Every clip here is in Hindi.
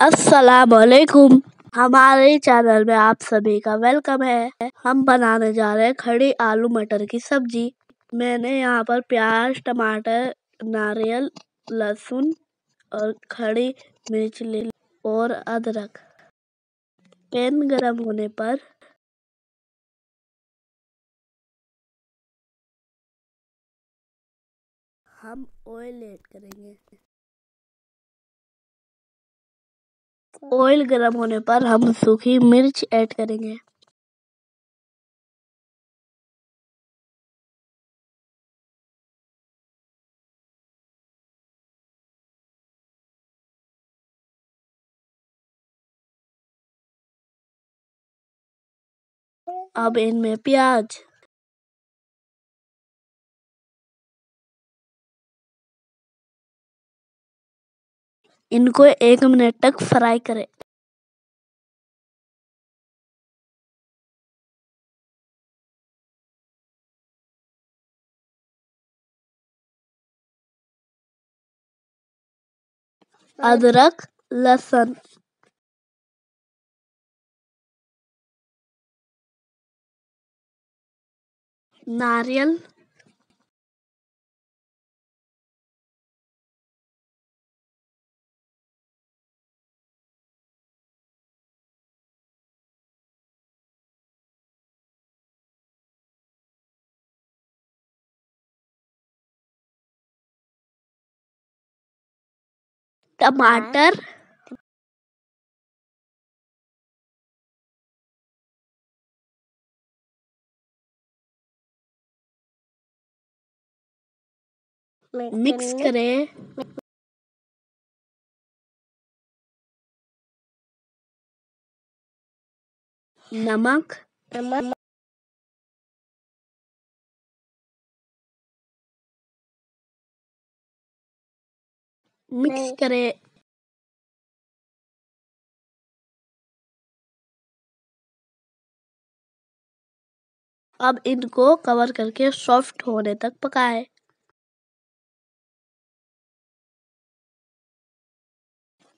अस्सलाम वालेकुम हमारे चैनल में आप सभी का वेलकम है। हम बनाने जा रहे हैं खड़ी आलू मटर की सब्ज़ी। मैंने यहाँ पर प्याज, टमाटर, नारियल, लहसुन और खड़ी मिर्च ली और अदरक। पैन गरम होने पर हम ऑयल ऐड करेंगे। ऑयल गर्म होने पर हम सूखी मिर्च ऐड करेंगे। अब इनमें प्याज। इनको एक मिनट तक फ्राई करें। अदरक लहसुन। नारियल। टमाटर। मिक्स करें। नमक। नमक। मिक्स करें। अब इनको कवर करके सॉफ्ट होने तक पकाएँ।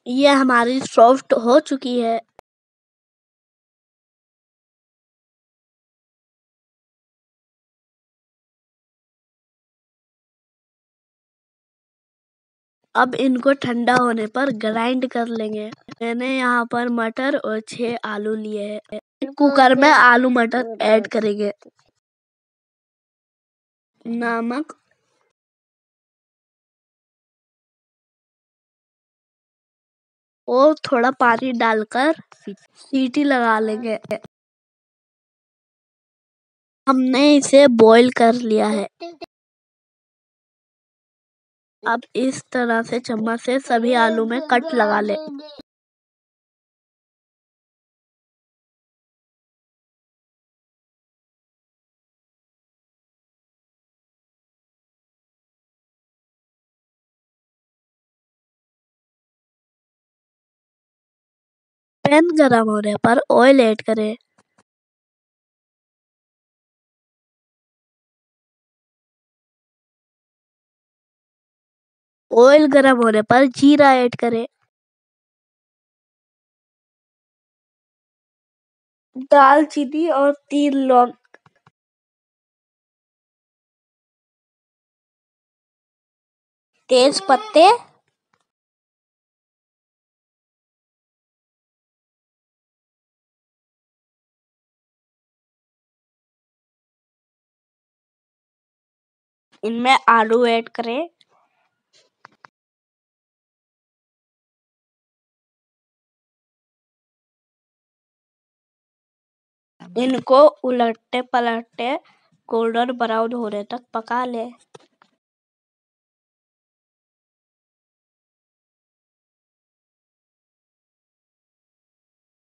यह हमारी सॉफ्ट हो चुकी है। अब इनको ठंडा होने पर ग्राइंड कर लेंगे। मैंने यहाँ पर मटर और छह आलू लिए हैं। कुकर में आलू मटर ऐड करेंगे। नमक। और थोड़ा पानी डालकर सीटी लगा लेंगे। हमने इसे बॉईल कर लिया है। अब इस तरह से चम्मच से सभी आलू में कट लगा ले। पैन गरम होने पर ऑयल ऐड करें। ऑयल गरम होने पर जीरा ऐड करें। दालचीनी और तीन लौंग। तेज पत्ते इनमें आलू ऐड करें। इनको उलटते पलटते गोल्डन ब्राउन होने तक पका ले।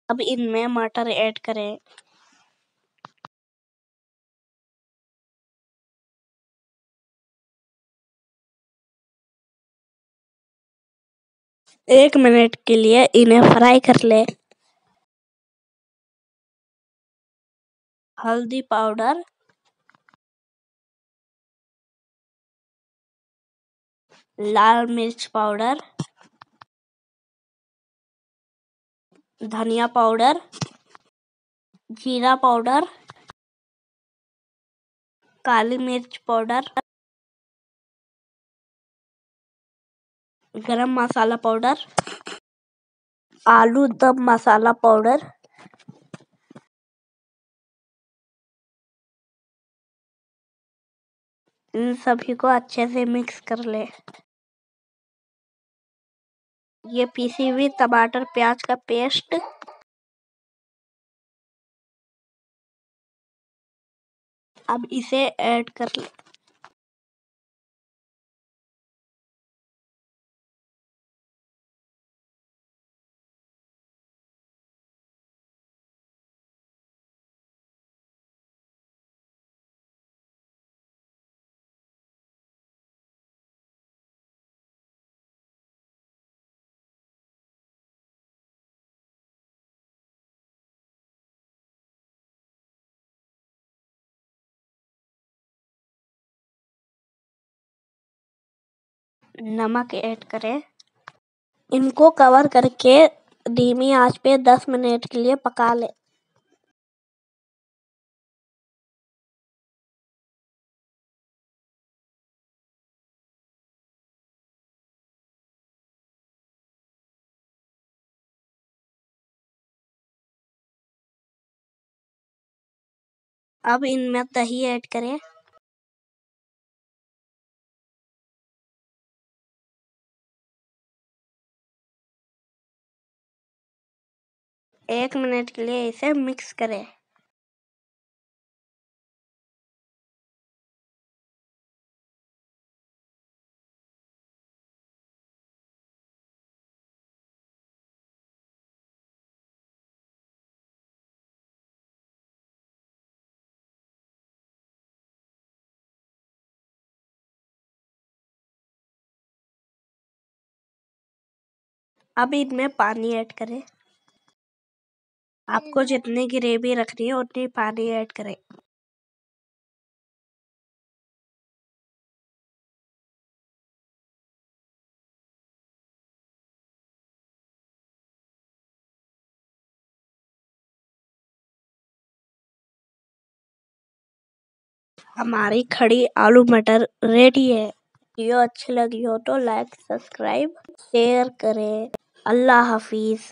अब इनमें मटर ऐड करें। एक मिनट के लिए इन्हें फ्राई कर ले। हल्दी पाउडर। लाल मिर्च पाउडर। धनिया पाउडर। जीरा पाउडर। काली मिर्च पाउडर। गरम मसाला पाउडर। आलू दम मसाला पाउडर। इन सभी को अच्छे से मिक्स कर ले। ये पीसी हुई टमाटर प्याज का पेस्ट अब इसे ऐड कर ले। नमक ऐड करें। इनको कवर करके धीमी आँच पे 10 मिनट के लिए पका ले। अब इनमें दही ऐड करें। एक मिनट के लिए इसे मिक्स करें। अब इनमें पानी ऐड करें। आपको जितनी ग्रेवी रखनी है, उतनी पानी ऐड करें। हमारी खड़ी आलू मटर रेडी है। वीडियो अच्छी लगी हो तो लाइक सब्सक्राइब शेयर करें। अल्लाह हाफिज।